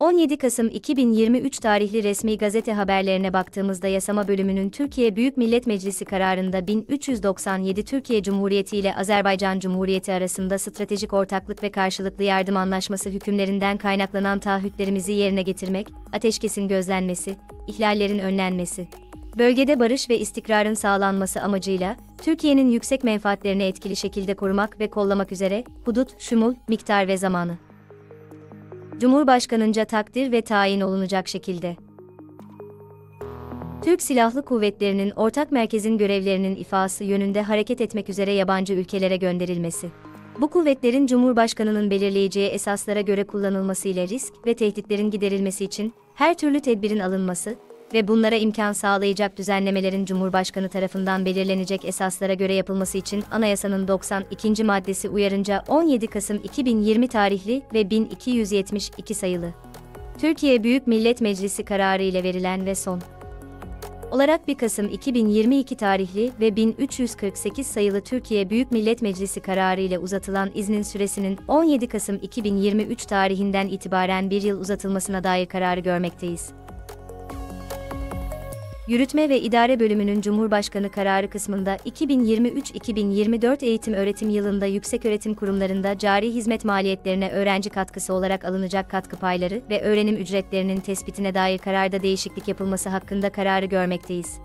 17 Kasım 2023 tarihli resmi gazete haberlerine baktığımızda yasama bölümünün Türkiye Büyük Millet Meclisi kararında 1397 Türkiye Cumhuriyeti ile Azerbaycan Cumhuriyeti arasında stratejik ortaklık ve karşılıklı yardım anlaşması hükümlerinden kaynaklanan taahhütlerimizi yerine getirmek, ateşkesin gözlenmesi, ihlallerin önlenmesi, bölgede barış ve istikrarın sağlanması amacıyla Türkiye'nin yüksek menfaatlerini etkili şekilde korumak ve kollamak üzere hudut, şumul, miktar ve zamanı Cumhurbaşkanınca takdir ve tayin olunacak şekilde. Türk Silahlı Kuvvetleri'nin ortak merkezin görevlerinin ifası yönünde hareket etmek üzere yabancı ülkelere gönderilmesi. Bu kuvvetlerin Cumhurbaşkanının belirleyeceği esaslara göre kullanılması ile risk ve tehditlerin giderilmesi için her türlü tedbirin alınması, ve bunlara imkan sağlayacak düzenlemelerin Cumhurbaşkanı tarafından belirlenecek esaslara göre yapılması için anayasanın 92. maddesi uyarınca 17 Kasım 2020 tarihli ve 1272 sayılı Türkiye Büyük Millet Meclisi kararı ile verilen ve son olarak 1 Kasım 2022 tarihli ve 1348 sayılı Türkiye Büyük Millet Meclisi kararı ile uzatılan iznin süresinin 17 Kasım 2023 tarihinden itibaren bir yıl uzatılmasına dair kararı görmekteyiz. Yürütme ve İdare Bölümünün Cumhurbaşkanı kararı kısmında 2023-2024 eğitim öğretim yılında yükseköğretim kurumlarında cari hizmet maliyetlerine öğrenci katkısı olarak alınacak katkı payları ve öğrenim ücretlerinin tespitine dair kararda değişiklik yapılması hakkında kararı görmekteyiz.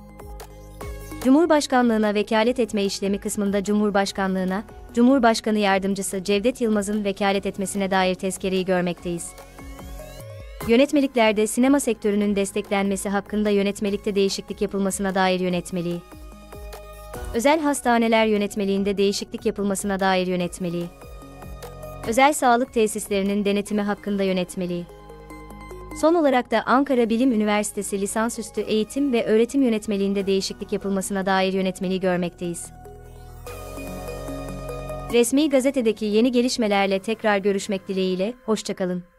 Cumhurbaşkanlığına vekalet etme işlemi kısmında Cumhurbaşkanlığına, Cumhurbaşkanı Yardımcısı Cevdet Yılmaz'ın vekalet etmesine dair tezkereyi görmekteyiz. Yönetmeliklerde sinema sektörünün desteklenmesi hakkında yönetmelikte değişiklik yapılmasına dair yönetmeliği. Özel hastaneler yönetmeliğinde değişiklik yapılmasına dair yönetmeliği. Özel sağlık tesislerinin denetimi hakkında yönetmeliği. Son olarak da Ankara Bilim Üniversitesi lisansüstü eğitim ve öğretim yönetmeliğinde değişiklik yapılmasına dair yönetmeliği görmekteyiz. Resmi gazetedeki yeni gelişmelerle tekrar görüşmek dileğiyle, hoşçakalın.